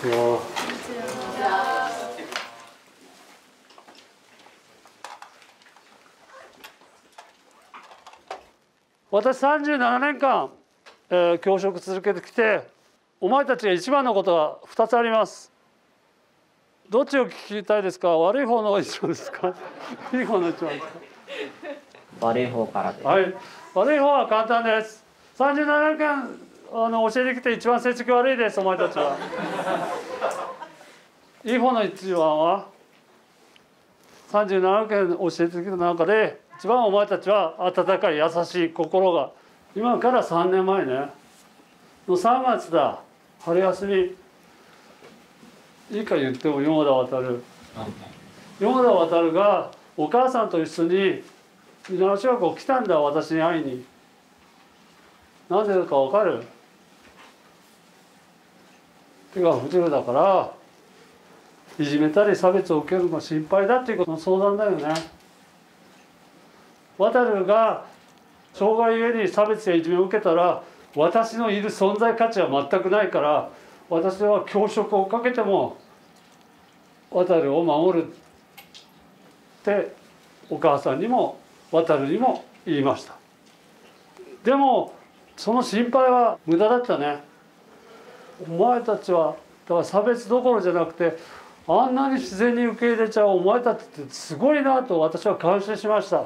ちは。私37年間、えー、教職続けてきてお前たちが一番のことは2つあります。どっちを聞きたいですか？悪い方の一番ですか？いい方の一番ですか？悪い方からはい。悪い方は簡単です。37年間あの教えてきて一番成績悪いですお前たちは。いい方の一番は？37年教えてきた中で一番お前たちは温かい優しい心が。今から3年前ね。の3月だ。春休み。いいか言っても山田渡山田渡がお母さんと一緒に稲野小学校来たんだ私に会いに。なんでか分かる？手が不自由だからいじめたり差別を受けるのが心配だっていうことの相談だよね。渡るが障害ゆえに差別やいじめを受けたら私のいる存在価値は全くないから私は教職をかけても渡るを守るってお母さんにも渡るにも言いました。でもその心配は無駄だったね。お前たちはだから差別どころじゃなくてあんなに自然に受け入れちゃうお前たちってすごいなと私は感心しました。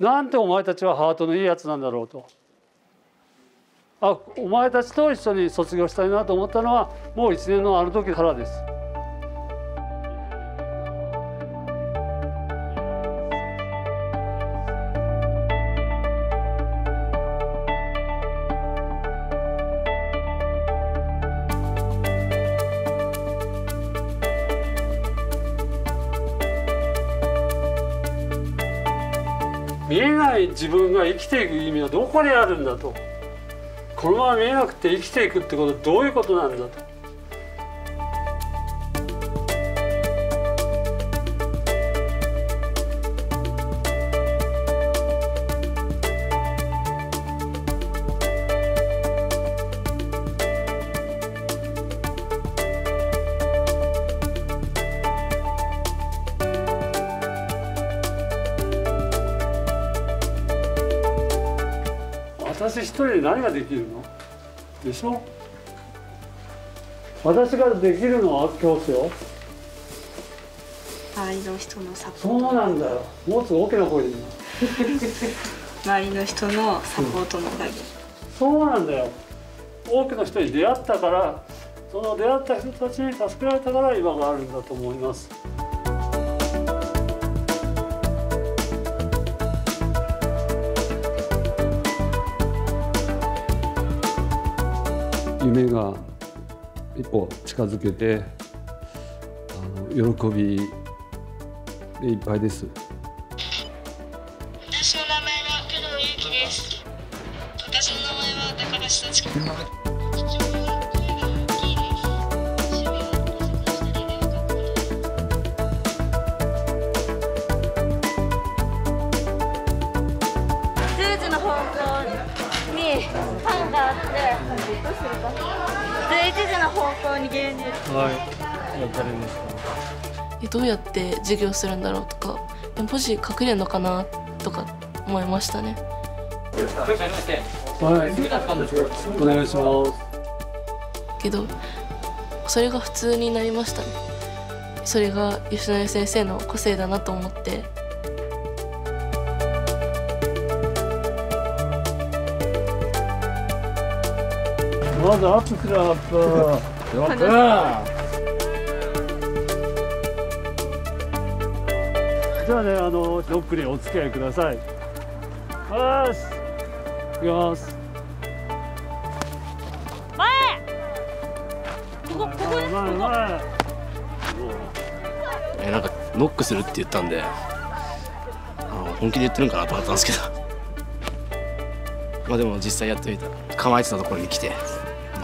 なんてお前たちはハートのいいやつなんだろうと。あお前たちと一緒に卒業したいなと思ったのはもう1年のあの時からです。見えない自分が生きていく意味はどこにあるんだとこのまま見えなくて生きていくってことはどういうことなんだと。私一人で何ができるの？でしょ？私ができるのは教師よ。周りの人のサポート。そうなんだよ。もっと大きな声で周りの人のサポートのおかげ、そうなんだよ。多くの人に出会ったからその出会った人たちに助けられたから今があるんだと思います夢が一歩近づけてあの喜びでいっぱいです。私の名前は工藤祐樹です私の名前は高橋幸子父親は声が大きいです趣味はお世話したりでよか？ったです10時の方向にパンがあって方向に牛乳はい。わかりましたえどうやって授業するんだろうとか。え文字隠れるのかなとか思いましたね。はい。お願いします。けどそれが普通になりましたね。それが吉野家先生の個性だなと思ってまずアップするアップよっじゃあねあのロックにお付き合いください。よし。いきます。前ここここです前前。えなんかノックするって言ったんであの本気で言ってるんかなと思ったんですけど。まあでも実際やってみた。ら構えてたところに来て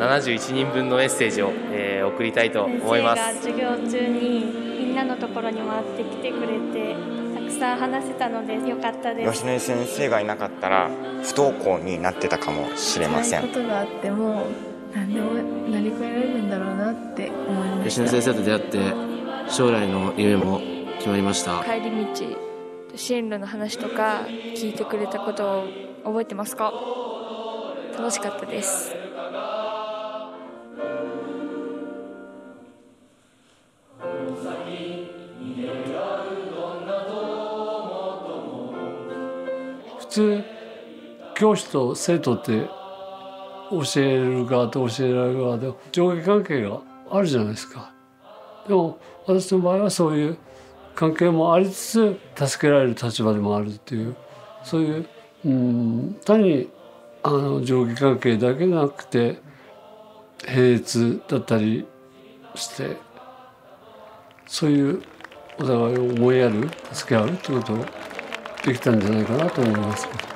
71人分のメッセージを、えー、送りたいと思います。先生が授業中にみんなのところに回ってきてくれてたくさん話せたのでよかったです。吉野先生がいなかったら不登校になってたかもしれません。ことがあっても何でも乗り越えられるんだろうなって思いました。吉野先生と出会って将来の夢も決まりました。帰り道進路の話とか聞いてくれたことを覚えてますか？楽しかったです通教師と生徒って教える側と教えられる側で上下関係があるじゃないですか。でも私の場合はそういう関係もありつつ助けられる立場でもあるっていうそういううん単にあの上下関係だけじゃなくて並列だったりしてそういうお互いを思いやる助け合うってことをできたんじゃないかなと思います。